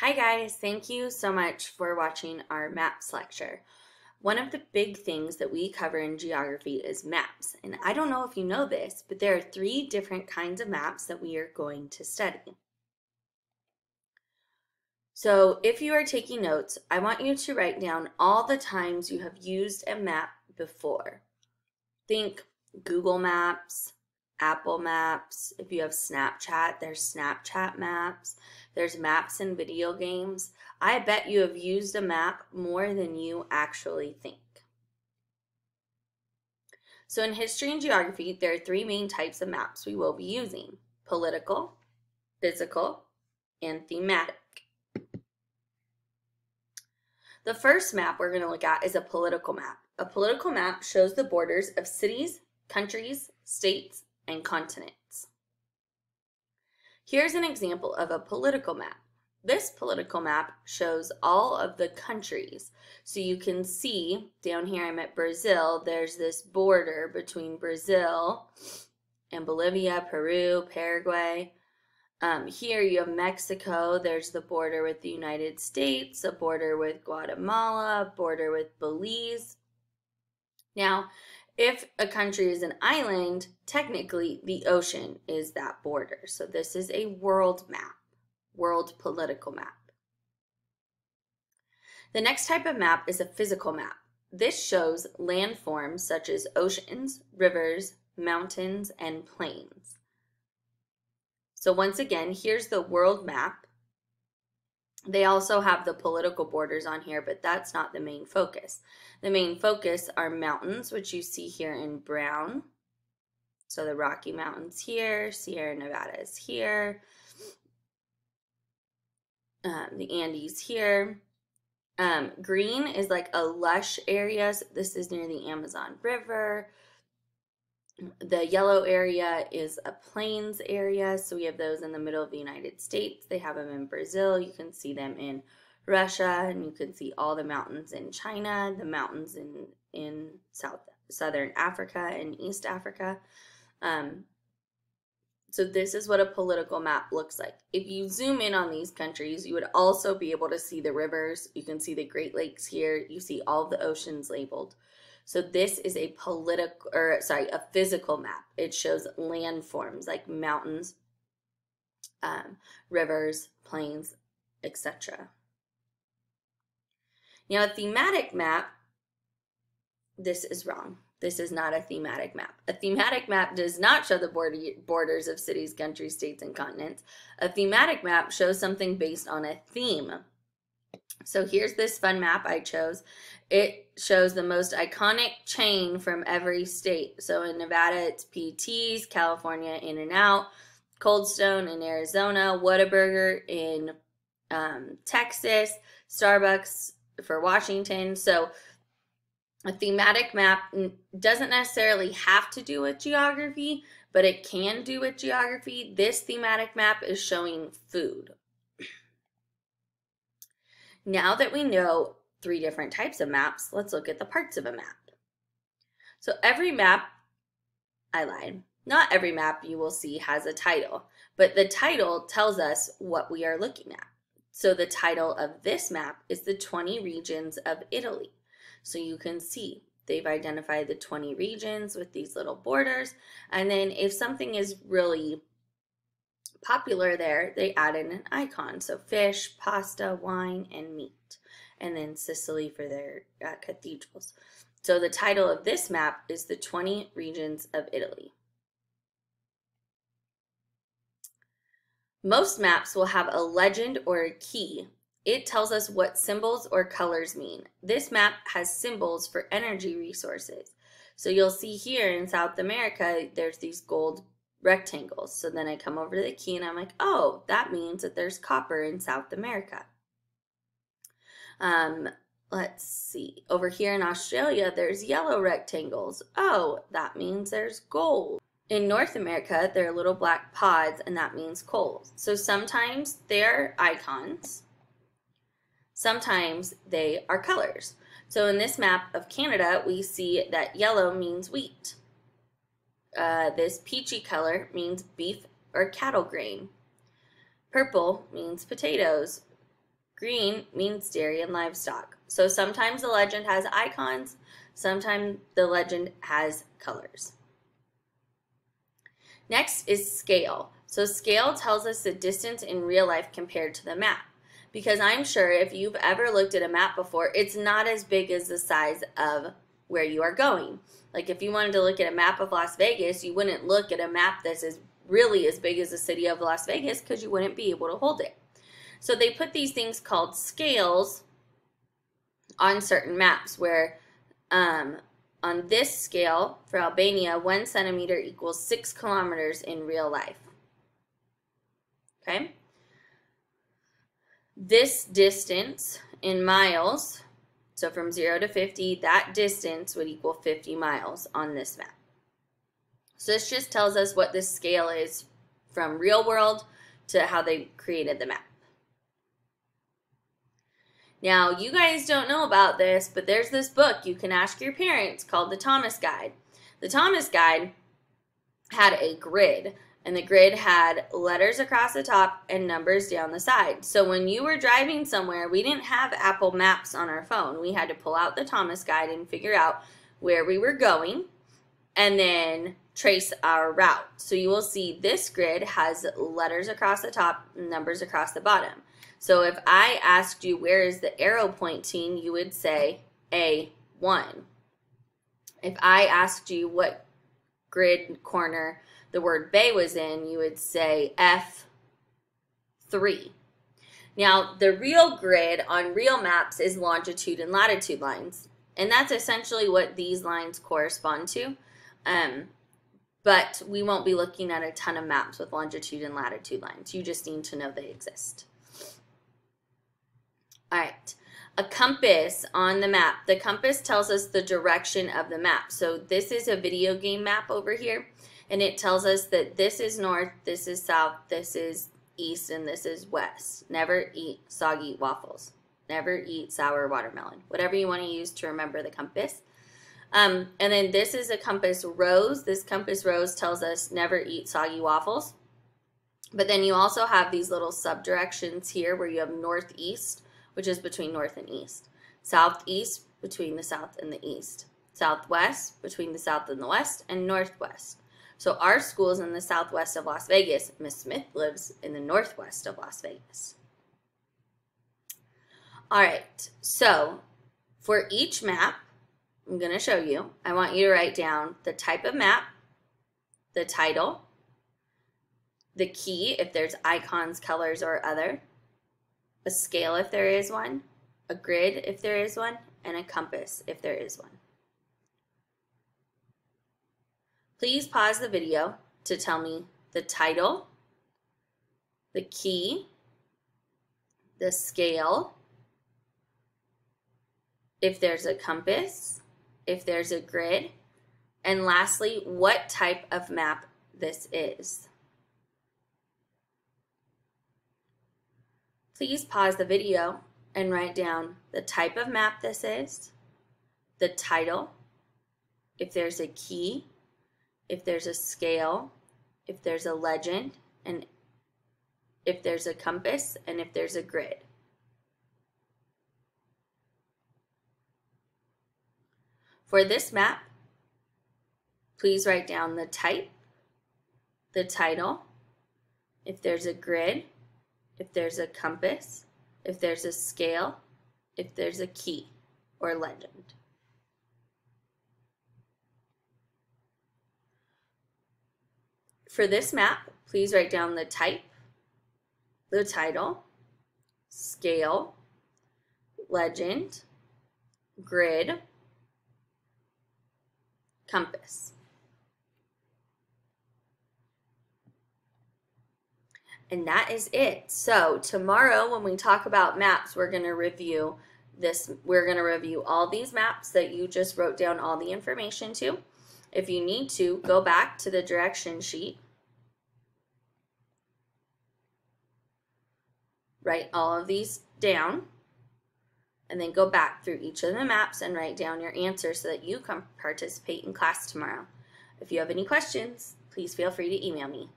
Hi guys, thank you so much for watching our maps lecture. One of the big things that we cover in geography is maps. And I don't know if you know this, but there are three different kinds of maps that we are going to study. So if you are taking notes, I want you to write down all the times you have used a map before. Think Google Maps, Apple Maps. If you have Snapchat, there's Snapchat maps. There's maps in video games. I bet you have used a map more than you actually think. So in history and geography, there are three main types of maps we will be using. Political, physical, and thematic. The first map we're going to look at is a political map. A political map shows the borders of cities, countries, states, and continents. Here's an example of a political map. This political map shows all of the countries. So you can see down here, I'm at Brazil, there's this border between Brazil and Bolivia, Peru, Paraguay. Um, here you have Mexico, there's the border with the United States, a border with Guatemala, border with Belize. Now, if a country is an island, technically the ocean is that border. So this is a world map, world political map. The next type of map is a physical map. This shows landforms such as oceans, rivers, mountains, and plains. So once again, here's the world map. They also have the political borders on here, but that's not the main focus. The main focus are mountains, which you see here in brown. So the Rocky Mountains here, Sierra Nevada is here, um, the Andes here. Um, green is like a lush area. So this is near the Amazon River. The yellow area is a plains area. So we have those in the middle of the United States. They have them in Brazil. You can see them in Russia, and you can see all the mountains in China, the mountains in, in South Southern Africa and East Africa. Um, so this is what a political map looks like. If you zoom in on these countries, you would also be able to see the rivers. You can see the Great Lakes here. You see all the oceans labeled. So this is a political, or sorry, a physical map. It shows landforms like mountains, um, rivers, plains, etc. Now a thematic map, this is wrong. This is not a thematic map. A thematic map does not show the border, borders of cities, countries, states, and continents. A thematic map shows something based on a theme. So here's this fun map I chose. It shows the most iconic chain from every state. So in Nevada, it's PT's, California, In-N-Out, Cold Stone in Arizona, Whataburger in um, Texas, Starbucks for Washington. So a thematic map doesn't necessarily have to do with geography, but it can do with geography. This thematic map is showing food. Now that we know three different types of maps, let's look at the parts of a map. So every map, I lied, not every map you will see has a title, but the title tells us what we are looking at. So the title of this map is the 20 regions of Italy. So you can see they've identified the 20 regions with these little borders. And then if something is really popular there, they add in an icon. So fish, pasta, wine, and meat. And then Sicily for their uh, cathedrals. So the title of this map is the 20 regions of Italy. Most maps will have a legend or a key. It tells us what symbols or colors mean. This map has symbols for energy resources. So you'll see here in South America, there's these gold rectangles. So then I come over to the key and I'm like, oh, that means that there's copper in South America. Um, let's see. Over here in Australia, there's yellow rectangles. Oh, that means there's gold. In North America, there are little black pods, and that means coal. So sometimes they're icons. Sometimes they are colors. So in this map of Canada, we see that yellow means wheat. Uh, this peachy color means beef or cattle grain. Purple means potatoes. Green means dairy and livestock. So sometimes the legend has icons, sometimes the legend has colors. Next is scale. So scale tells us the distance in real life compared to the map. Because I'm sure if you've ever looked at a map before, it's not as big as the size of where you are going. Like if you wanted to look at a map of Las Vegas, you wouldn't look at a map that's as really as big as the city of Las Vegas because you wouldn't be able to hold it. So they put these things called scales on certain maps where um, on this scale for Albania, one centimeter equals six kilometers in real life. Okay? This distance in miles, so from 0 to 50, that distance would equal 50 miles on this map. So this just tells us what this scale is from real world to how they created the map. Now, you guys don't know about this, but there's this book you can ask your parents called the Thomas Guide. The Thomas Guide had a grid, and the grid had letters across the top and numbers down the side. So when you were driving somewhere, we didn't have Apple Maps on our phone. We had to pull out the Thomas Guide and figure out where we were going and then trace our route. So you will see this grid has letters across the top, numbers across the bottom. So if I asked you where is the arrow pointing, you would say A1. If I asked you what grid corner the word bay was in, you would say F3. Now, the real grid on real maps is longitude and latitude lines. And that's essentially what these lines correspond to. Um, but we won't be looking at a ton of maps with longitude and latitude lines. You just need to know they exist. All right. A compass on the map. The compass tells us the direction of the map. So this is a video game map over here. And it tells us that this is north, this is south, this is east, and this is west. Never eat soggy waffles. Never eat sour watermelon. Whatever you want to use to remember the compass. Um, and then this is a compass rose. This compass rose tells us never eat soggy waffles. But then you also have these little subdirections here where you have northeast, which is between north and east. Southeast, between the south and the east. Southwest, between the south and the west. And northwest. So our school is in the southwest of Las Vegas. Miss Smith lives in the northwest of Las Vegas. All right, so for each map, I'm going to show you. I want you to write down the type of map, the title, the key if there's icons, colors, or other, a scale if there is one, a grid if there is one, and a compass if there is one. Please pause the video to tell me the title, the key, the scale, if there's a compass, if there's a grid, and lastly, what type of map this is. Please pause the video and write down the type of map this is, the title, if there's a key, if there's a scale, if there's a legend, and if there's a compass, and if there's a grid. For this map, please write down the type, the title, if there's a grid, if there's a compass, if there's a scale, if there's a key or legend. For this map, please write down the type, the title, scale, legend, grid, compass. And that is it. So tomorrow when we talk about maps, we're going to review this. We're going to review all these maps that you just wrote down all the information to. If you need to, go back to the direction sheet. Write all of these down and then go back through each of the maps and write down your answers so that you can participate in class tomorrow. If you have any questions, please feel free to email me.